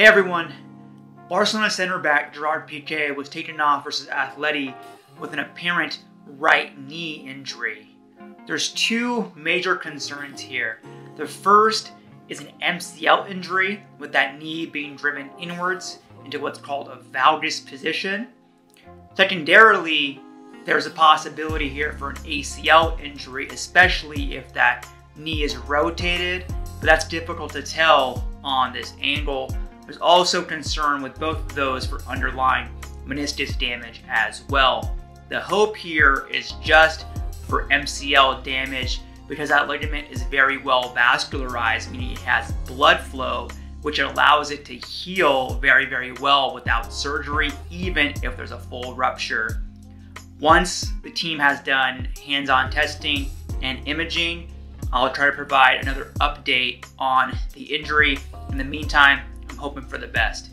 Hey everyone, Barcelona center back Gerard Piqué was taken off versus Atleti with an apparent right knee injury. There's two major concerns here. The first is an MCL injury with that knee being driven inwards into what's called a valgus position. Secondarily, there's a possibility here for an ACL injury, especially if that knee is rotated, but that's difficult to tell on this angle there's also concern with both of those for underlying meniscus damage as well. The hope here is just for MCL damage because that ligament is very well vascularized, meaning it has blood flow, which allows it to heal very, very well without surgery, even if there's a full rupture. Once the team has done hands-on testing and imaging, I'll try to provide another update on the injury. In the meantime, hoping for the best.